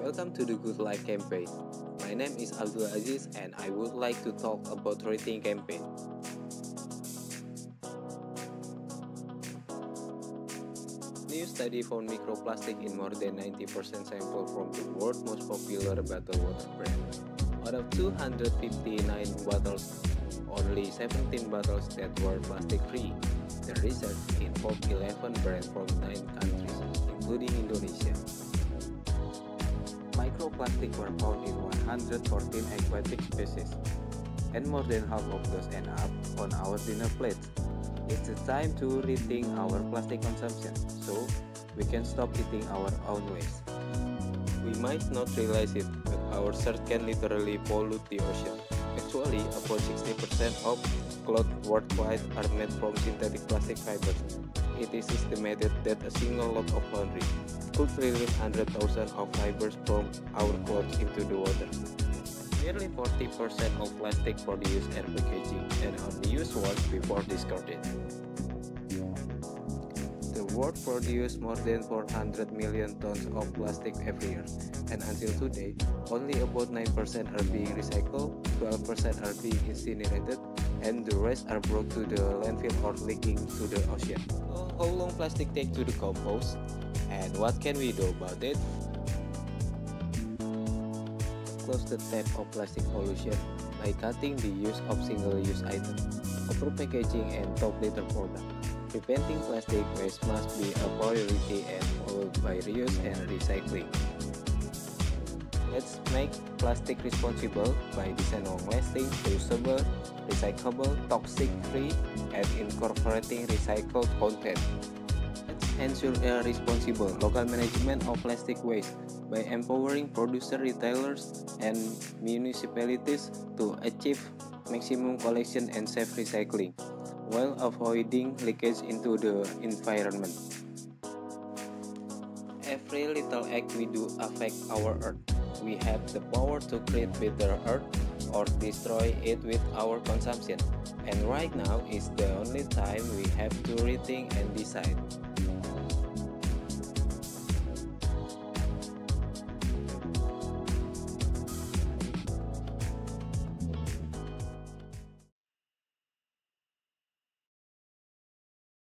Welcome to the Good Life campaign. My name is Abdul Aziz and I would like to talk about rating campaign. New study found microplastic in more than 90% sample from the world's most popular bottled water brand. Out of 259 bottles, only 17 bottles that were plastic-free. The research involved 11 brands from 9 countries, including Indonesia. Microplastic were found in 114 aquatic species, and more than half of those end up on our dinner plates. It's the time to rethink our plastic consumption, so we can stop eating our own waste. We might not realize it, but our search can literally pollute the ocean. Actually, about 60% of clothes worldwide are made from synthetic plastic fibers. It is estimated that a single load of laundry could release 100,000 of fibers from our clothes into the water. Nearly 40% of plastic produced are packaging and only used once before discarded. The world produces more than 400 million tons of plastic every year, and until today, only about 9% are being recycled, 12% are being incinerated, and the rest are brought to the landfill or leaking to the ocean. How long plastic take to decompose? And what can we do about it? Close the tap of plastic pollution by cutting the use of single-use items, over packaging and top litter products. Preventing plastic waste must be a priority and followed by reuse and recycling. Let's make plastic responsible by designing long-lasting, reusable, recyclable, toxic-free, and incorporating recycled content. Ensure a responsible local management of plastic waste by empowering producer retailers and municipalities to achieve maximum collection and safe recycling while avoiding leakage into the environment. Every little act we do affects our earth. We have the power to create better earth or destroy it with our consumption. And right now is the only time we have to rethink and decide.